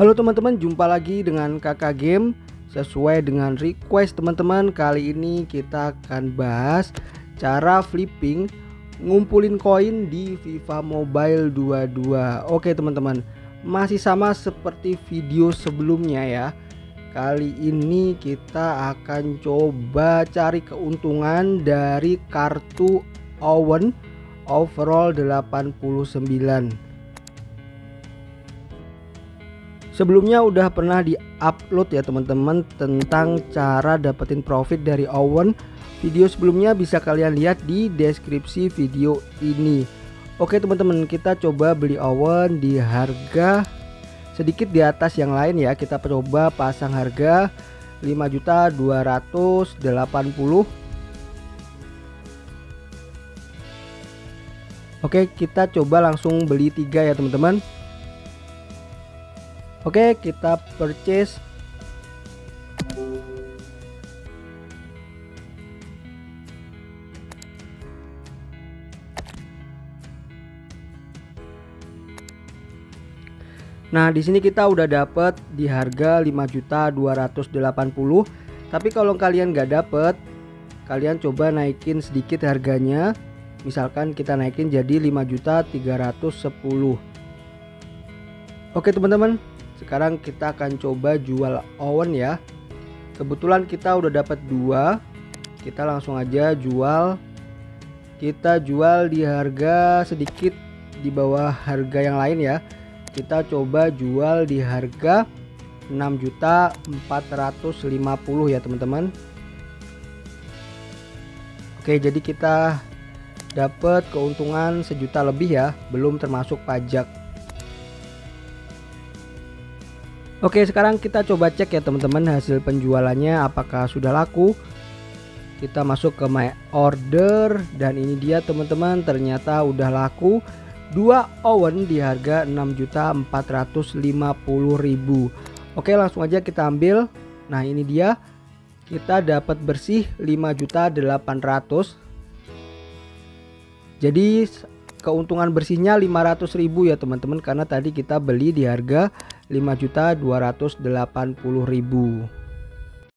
Halo teman-teman, jumpa lagi dengan Kakak Game. Sesuai dengan request teman-teman Kali ini kita akan bahas cara flipping Ngumpulin koin di FIFA Mobile 22 Oke teman-teman, masih sama seperti video sebelumnya ya. Kali ini kita akan coba cari keuntungan dari kartu Owen overall 89 Sebelumnya udah pernah di-upload ya teman-teman tentang cara dapetin profit dari Owen. Video sebelumnya bisa kalian lihat di deskripsi video ini. Oke teman-teman, kita coba beli Owen di harga sedikit di atas yang lain ya. Kita coba pasang harga 5.280. Oke, kita coba langsung beli tiga ya teman-teman. Oke, kita purchase. Nah, di sini kita udah dapat di harga 5.280. Tapi kalau kalian nggak dapet, kalian coba naikin sedikit harganya. Misalkan kita naikin jadi 5.310. Oke teman-teman, sekarang kita akan coba jual oven ya. Kebetulan kita udah dapat dua. Kita langsung aja jual. Kita jual di harga sedikit di bawah harga yang lain ya. Kita coba jual di harga 6.450 ya teman-teman. Oke jadi kita dapat keuntungan sejuta lebih ya. Belum termasuk pajak Oke sekarang kita coba cek ya teman-teman hasil penjualannya apakah sudah laku. Kita masuk ke my order dan ini dia teman-teman ternyata udah laku. Dua oven di harga 6.450.000 Oke langsung aja kita ambil. Nah ini dia. Kita dapat bersih 5.800 jadi keuntungan bersihnya 500.000 ya teman-teman karena tadi kita beli di harga 5.280.000